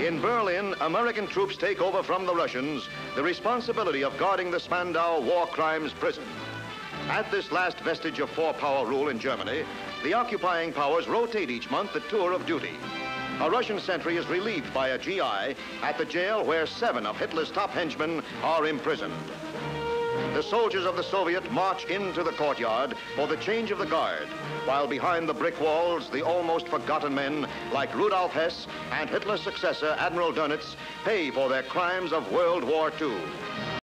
In Berlin, American troops take over from the Russians the responsibility of guarding the Spandau war crimes prison. At this last vestige of four-power rule in Germany, the occupying powers rotate each month the tour of duty. A Russian sentry is relieved by a GI at the jail where seven of Hitler's top henchmen are imprisoned. The soldiers of the Soviet march into the courtyard for the change of the guard, while behind the brick walls, the almost forgotten men like Rudolf Hess and Hitler's successor, Admiral Dönitz, pay for their crimes of World War II.